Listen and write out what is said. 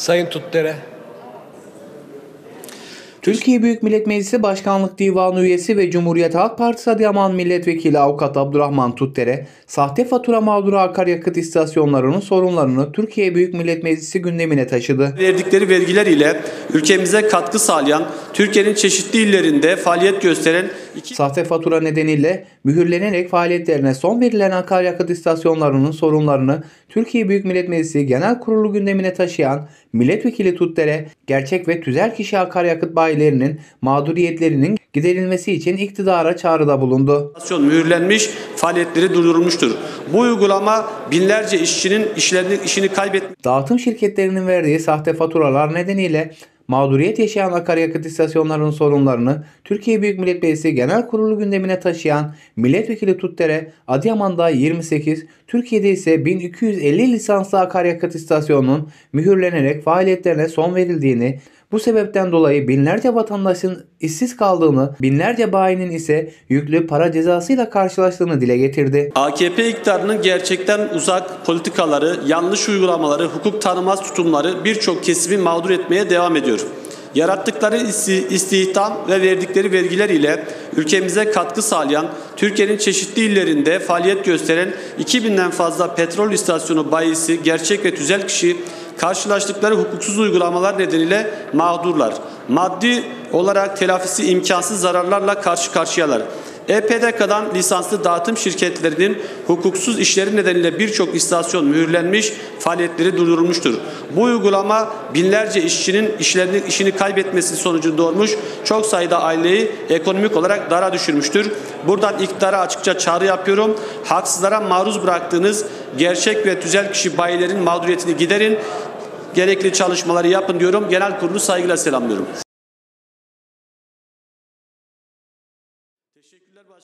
Sayın Tutdere. Türkiye Büyük Millet Meclisi Başkanlık Divanı üyesi ve Cumhuriyet Halk Partisi Adıyaman Milletvekili Avukat Abdurrahman Tutdere, sahte fatura mağduru akaryakıt istasyonlarının sorunlarını Türkiye Büyük Millet Meclisi gündemine taşıdı. verdikleri vergiler ile ülkemize katkı sağlayan, Türkiye'nin çeşitli illerinde faaliyet gösteren iki Sahte fatura nedeniyle mühürlenerek faaliyetlerine son verilen akaryakıt istasyonlarının sorunlarını Türkiye Büyük Millet Meclisi Genel Kurulu gündemine taşıyan Milletvekili Tutdere, gerçek ve tüzel kişi akaryakıt bayilerinin mağduriyetlerinin giderilmesi için iktidara çağrıda bulundu. istasyon mühürlenmiş, faaliyetleri durdurulmuştur. Bu uygulama binlerce işçinin işlerini, işini kaybetmiş Dağıtım şirketlerinin verdiği sahte faturalar nedeniyle mağduriyet yaşayan akaryakıt istasyonlarının sorunlarını Türkiye Büyük Millet Meclisi Genel Kurulu gündemine taşıyan Milletvekili Tutdere, Adıyaman'da 28, Türkiye'de ise 1250 lisanslı akaryakıt istasyonunun mühürlenerek faaliyetlerine son verildiğini, bu sebepten dolayı binlerce vatandaşın işsiz kaldığını, binlerce bayinin ise yüklü para cezasıyla karşılaştığını dile getirdi. AKP iktidarının gerçekten uzak politikaları, yanlış uygulamaları, hukuk tanımaz tutumları birçok kesimi mağdur etmeye devam ediyor. Yarattıkları isti- istihdam ve verdikleri vergiler ile ülkemize katkı sağlayan, Türkiye'nin çeşitli illerinde faaliyet gösteren 2000'den fazla petrol istasyonu bayisi, gerçek ve tüzel kişi karşılaştıkları hukuksuz uygulamalar nedeniyle mağdurlar. Maddi olarak telafisi imkansız zararlarla karşı karşıyalar. EPDK'dan lisanslı dağıtım şirketlerinin hukuksuz işleri nedeniyle birçok istasyon mühürlenmiş, faaliyetleri durdurulmuştur. Bu uygulama binlerce işçinin işlerini, işini kaybetmesi sonucunda doğurmuş, çok sayıda aileyi ekonomik olarak dara düşürmüştür. Buradan iktidara açıkça çağrı yapıyorum. Haksızlara maruz bıraktığınız gerçek ve tüzel kişi bayilerin mağduriyetini giderin. Gerekli çalışmaları yapın diyorum. Genel kurulu saygıyla selamlıyorum. Teşekkürler başkanım.